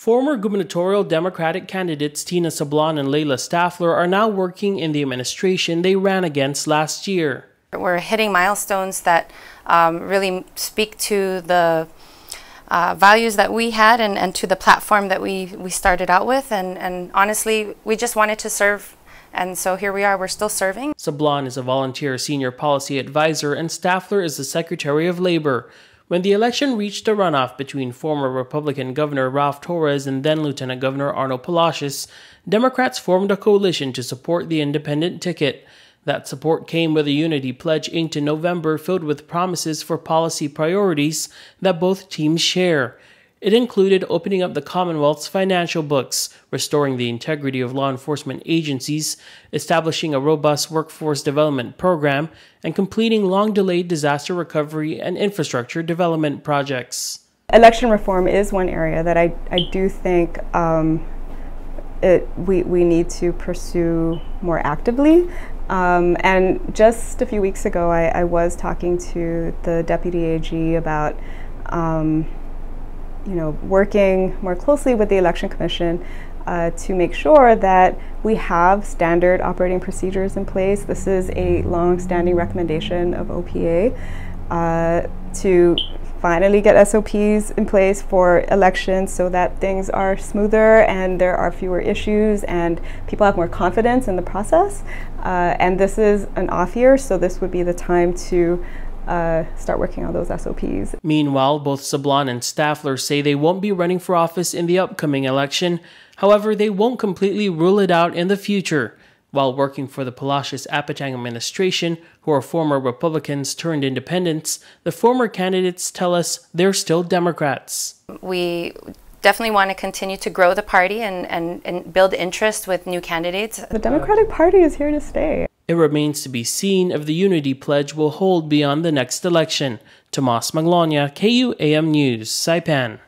Former gubernatorial Democratic candidates Tina Sablan and Leila Staffler are now working in the administration they ran against last year. We're hitting milestones that um, really speak to the uh, values that we had and, and to the platform that we, we started out with. And, and honestly, we just wanted to serve and so here we are, we're still serving. Sablan is a volunteer senior policy advisor and Staffler is the Secretary of Labor. When the election reached a runoff between former Republican Governor Ralph Torres and then Lieutenant Governor Arnold Palacios, Democrats formed a coalition to support the independent ticket. That support came with a unity pledge inked in November filled with promises for policy priorities that both teams share. It included opening up the Commonwealth's financial books, restoring the integrity of law enforcement agencies, establishing a robust workforce development program, and completing long delayed disaster recovery and infrastructure development projects. Election reform is one area that I, I do think um, it, we, we need to pursue more actively. Um, and just a few weeks ago, I, I, was talking to the deputy AG about. Um, you know, working more closely with the Election Commission uh, to make sure that we have standard operating procedures in place. This is a long-standing recommendation of OPA uh, to finally get SOPs in place for elections so that things are smoother and there are fewer issues and people have more confidence in the process. Uh, and this is an off year, so this would be the time to uh, start working on those SOPs. Meanwhile, both Sablan and Staffler say they won't be running for office in the upcoming election. However, they won't completely rule it out in the future. While working for the Palacios Apatang administration, who are former Republicans turned independents, the former candidates tell us they're still Democrats. We definitely want to continue to grow the party and, and, and build interest with new candidates. The Democratic Party is here to stay. It remains to be seen if the Unity Pledge will hold beyond the next election. Thomas Manglona, KUAM News, Saipan.